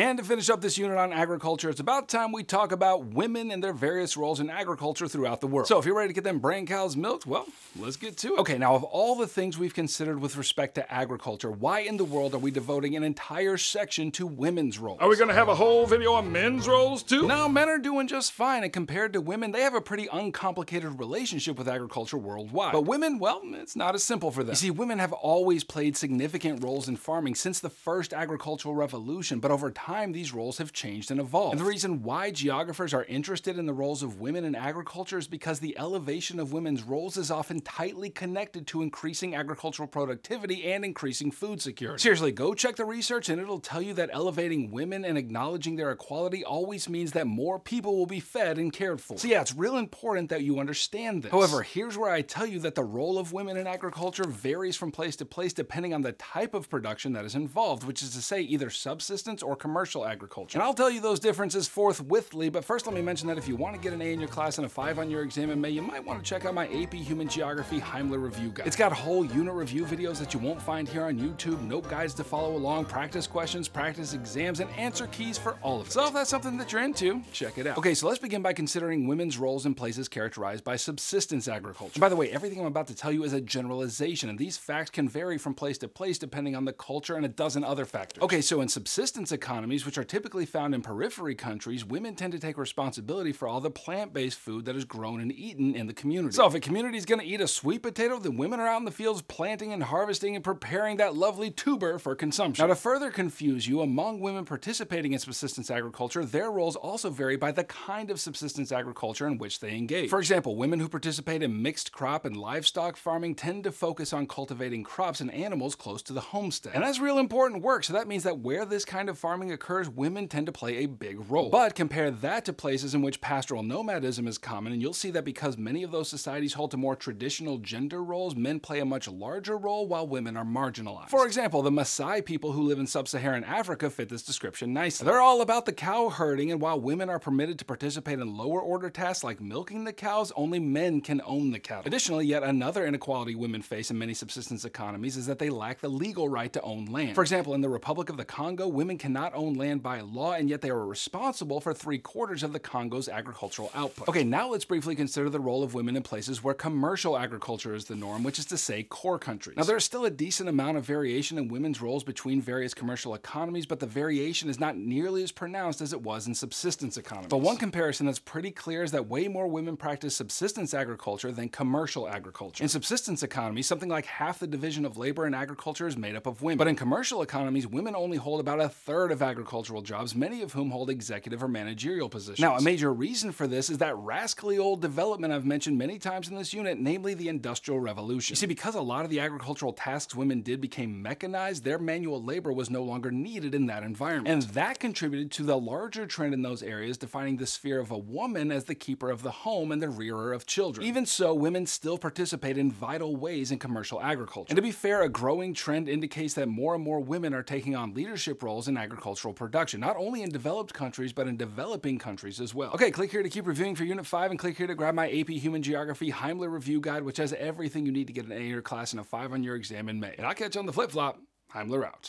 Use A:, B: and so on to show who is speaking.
A: And to finish up this unit on agriculture, it's about time we talk about women and their various roles in agriculture throughout the world. So if you're ready to get them brain cows milked, well, let's get to it. Okay, now of all the things we've considered with respect to agriculture, why in the world are we devoting an entire section to women's roles?
B: Are we gonna have a whole video on men's roles too?
A: No, men are doing just fine, and compared to women, they have a pretty uncomplicated relationship with agriculture worldwide. But women, well, it's not as simple for them. You see, women have always played significant roles in farming since the first agricultural revolution, but over time, these roles have changed and evolved. And the reason why geographers are interested in the roles of women in agriculture is because the elevation of women's roles is often tightly connected to increasing agricultural productivity and increasing food security. Seriously, go check the research and it'll tell you that elevating women and acknowledging their equality always means that more people will be fed and cared for. So yeah, it's real important that you understand this. However, here's where I tell you that the role of women in agriculture varies from place to place depending on the type of production that is involved, which is to say either subsistence or commercial agriculture. And I'll tell you those differences forthwithly, but first let me mention that if you want to get an A in your class and a 5 on your exam in May, you might want to check out my AP Human Geography Heimler Review Guide. It's got whole unit review videos that you won't find here on YouTube, note guides to follow along, practice questions, practice exams, and answer keys for all of it. So if that's something that you're into, check it out. Okay, so let's begin by considering women's roles in places characterized by subsistence agriculture. And by the way, everything I'm about to tell you is a generalization, and these facts can vary from place to place depending on the culture and a dozen other factors. Okay, so in subsistence economies, which are typically found in periphery countries, women tend to take responsibility for all the plant-based food that is grown and eaten in the community. So if a community is going to eat a sweet potato, then women are out in the fields planting and harvesting and preparing that lovely tuber for consumption. Now to further confuse you, among women participating in subsistence agriculture, their roles also vary by the kind of subsistence agriculture in which they engage. For example, women who participate in mixed crop and livestock farming tend to focus on cultivating crops and animals close to the homestead. And that's real important work, so that means that where this kind of farming occurs, women tend to play a big role. But compare that to places in which pastoral nomadism is common, and you'll see that because many of those societies hold to more traditional gender roles, men play a much larger role while women are marginalized. For example, the Maasai people who live in sub-Saharan Africa fit this description nicely. They're all about the cow herding, and while women are permitted to participate in lower order tasks like milking the cows, only men can own the cattle. Additionally, yet another inequality women face in many subsistence economies is that they lack the legal right to own land. For example, in the Republic of the Congo, women cannot own land by law, and yet they are responsible for three quarters of the Congo's agricultural output. Okay, now let's briefly consider the role of women in places where commercial agriculture is the norm, which is to say core countries. Now, there's still a decent amount of variation in women's roles between various commercial economies, but the variation is not nearly as pronounced as it was in subsistence economies. But one comparison that's pretty clear is that way more women practice subsistence agriculture than commercial agriculture. In subsistence economies, something like half the division of labor in agriculture is made up of women. But in commercial economies, women only hold about a third of agricultural jobs, many of whom hold executive or managerial positions. Now, a major reason for this is that rascally old development I've mentioned many times in this unit, namely the Industrial Revolution. You see, because a lot of the agricultural tasks women did became mechanized, their manual labor was no longer needed in that environment. And that contributed to the larger trend in those areas defining the sphere of a woman as the keeper of the home and the rearer of children. Even so, women still participate in vital ways in commercial agriculture. And to be fair, a growing trend indicates that more and more women are taking on leadership roles in agricultural production, not only in developed countries, but in developing countries as well. Okay, click here to keep reviewing for Unit 5 and click here to grab my AP Human Geography Heimler Review Guide, which has everything you need to get an A in your class and a 5 on your exam in May. And I'll catch you on the flip-flop. Heimler out.